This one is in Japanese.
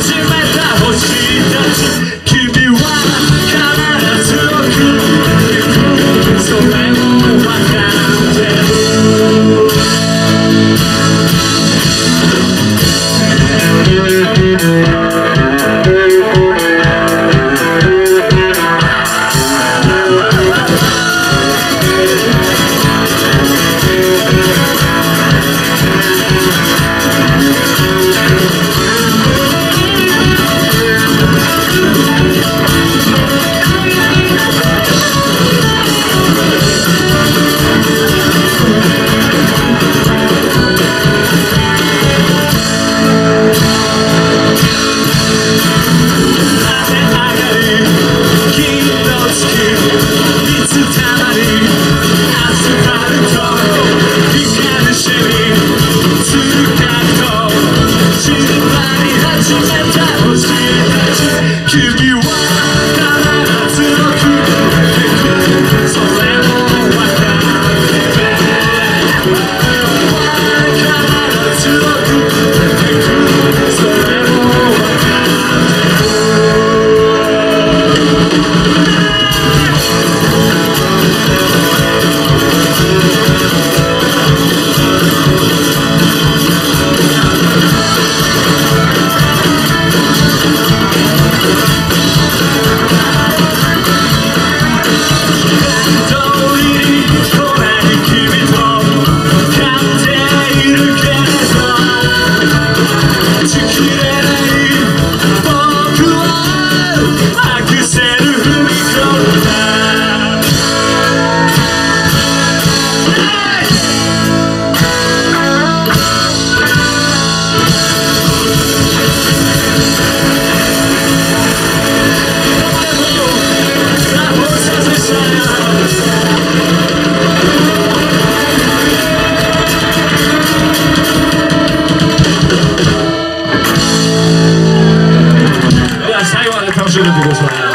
始めた星たち君は必ず送る。それを分かってる「Sudah 出来